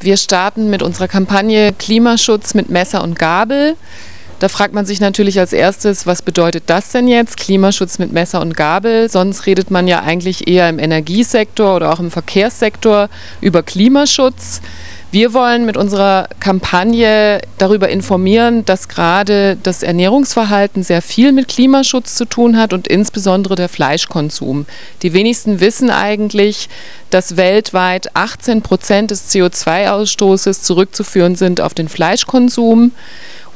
Wir starten mit unserer Kampagne Klimaschutz mit Messer und Gabel. Da fragt man sich natürlich als erstes, was bedeutet das denn jetzt? Klimaschutz mit Messer und Gabel. Sonst redet man ja eigentlich eher im Energiesektor oder auch im Verkehrssektor über Klimaschutz. Wir wollen mit unserer Kampagne darüber informieren, dass gerade das Ernährungsverhalten sehr viel mit Klimaschutz zu tun hat und insbesondere der Fleischkonsum. Die wenigsten wissen eigentlich, dass weltweit 18 Prozent des CO2-Ausstoßes zurückzuführen sind auf den Fleischkonsum.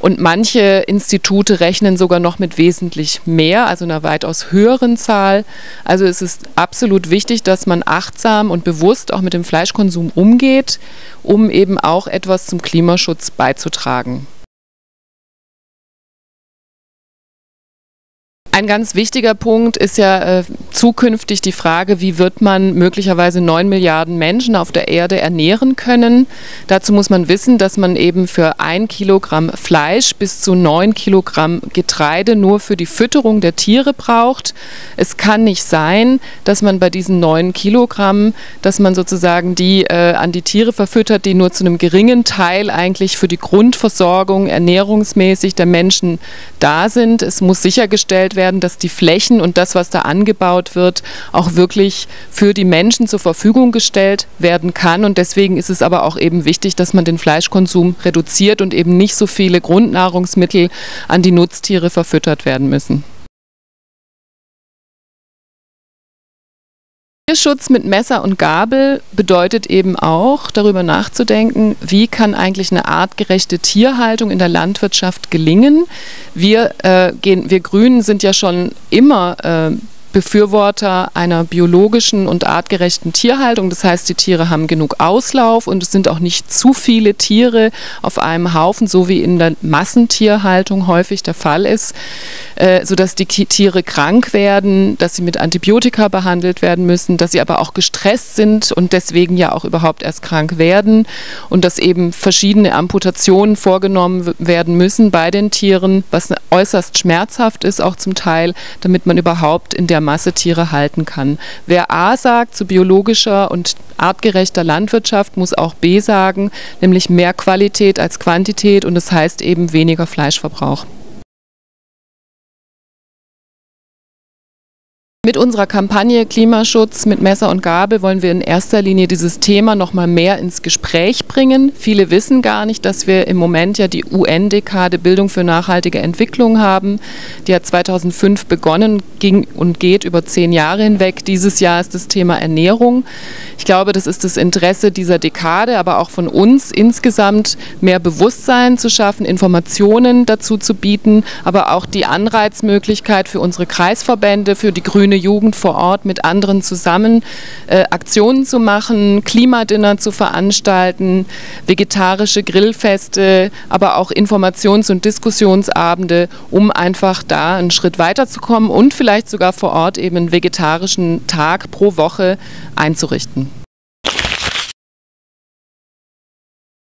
Und manche Institute rechnen sogar noch mit wesentlich mehr, also einer weitaus höheren Zahl. Also es ist absolut wichtig, dass man achtsam und bewusst auch mit dem Fleischkonsum umgeht, um eben auch etwas zum Klimaschutz beizutragen. Ein ganz wichtiger Punkt ist ja äh, zukünftig die Frage, wie wird man möglicherweise neun Milliarden Menschen auf der Erde ernähren können. Dazu muss man wissen, dass man eben für ein Kilogramm Fleisch bis zu neun Kilogramm Getreide nur für die Fütterung der Tiere braucht. Es kann nicht sein, dass man bei diesen neun Kilogramm, dass man sozusagen die äh, an die Tiere verfüttert, die nur zu einem geringen Teil eigentlich für die Grundversorgung ernährungsmäßig der Menschen da sind. Es muss sichergestellt werden, dass die Flächen und das, was da angebaut wird, auch wirklich für die Menschen zur Verfügung gestellt werden kann. Und deswegen ist es aber auch eben wichtig, dass man den Fleischkonsum reduziert und eben nicht so viele Grundnahrungsmittel an die Nutztiere verfüttert werden müssen. Tierschutz mit Messer und Gabel bedeutet eben auch, darüber nachzudenken, wie kann eigentlich eine artgerechte Tierhaltung in der Landwirtschaft gelingen. Wir, äh, gehen, wir Grünen sind ja schon immer äh, Befürworter einer biologischen und artgerechten Tierhaltung. Das heißt, die Tiere haben genug Auslauf und es sind auch nicht zu viele Tiere auf einem Haufen, so wie in der Massentierhaltung häufig der Fall ist, äh, sodass die Tiere krank werden, dass sie mit Antibiotika behandelt werden müssen, dass sie aber auch gestresst sind und deswegen ja auch überhaupt erst krank werden und dass eben verschiedene Amputationen vorgenommen werden müssen bei den Tieren, was äußerst schmerzhaft ist auch zum Teil, damit man überhaupt in der Masse Tiere halten kann. Wer A sagt zu biologischer und artgerechter Landwirtschaft, muss auch B sagen, nämlich mehr Qualität als Quantität und das heißt eben weniger Fleischverbrauch. Mit unserer Kampagne Klimaschutz mit Messer und Gabel wollen wir in erster Linie dieses Thema noch mal mehr ins Gespräch bringen. Viele wissen gar nicht, dass wir im Moment ja die UN-Dekade Bildung für nachhaltige Entwicklung haben. Die hat 2005 begonnen, ging und geht über zehn Jahre hinweg. Dieses Jahr ist das Thema Ernährung. Ich glaube, das ist das Interesse dieser Dekade, aber auch von uns insgesamt mehr Bewusstsein zu schaffen, Informationen dazu zu bieten, aber auch die Anreizmöglichkeit für unsere Kreisverbände, für die Grüne Jugend vor Ort mit anderen zusammen äh, Aktionen zu machen, Klimadinner zu veranstalten, vegetarische Grillfeste, aber auch Informations- und Diskussionsabende, um einfach da einen Schritt weiterzukommen und vielleicht sogar vor Ort eben einen vegetarischen Tag pro Woche einzurichten.